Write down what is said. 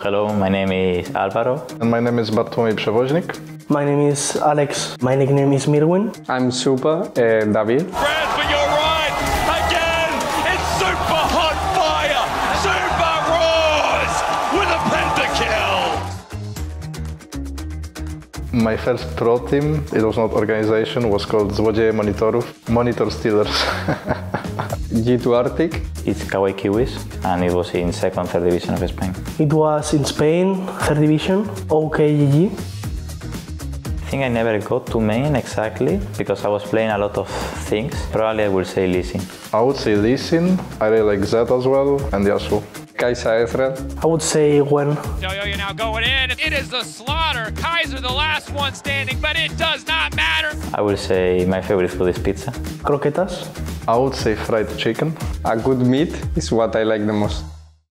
Hello, my name is Alvaro. And my name is Bartłomiej Przewoźnik. My name is Alex. My nickname is Myrwn. I'm Supa uh, David. Brad, but you're. Again, it's Supa hot fire. Supa roars with a pentakill. My first pro team, it was not organization, was called Złodzieje Monitorów, Monitor Stealers. G2 Arctic. It's Kawaii Kiwis, and it was in second, third division of Spain. It was in Spain, third division, OKGG. I think I never got to main exactly because I was playing a lot of things. Probably I will say Lee Sin. I would say Lee Sin, I really like that as well, and Yasuo. Kai'Sa Ezreal. I would say Gwen. Yo, yo you're now going in. It is the slaughter. Kaiser, the last one standing, but it does not matter. I would say my favorite food is pizza. Croquetas. I would say fried chicken. A good meat is what I like the most.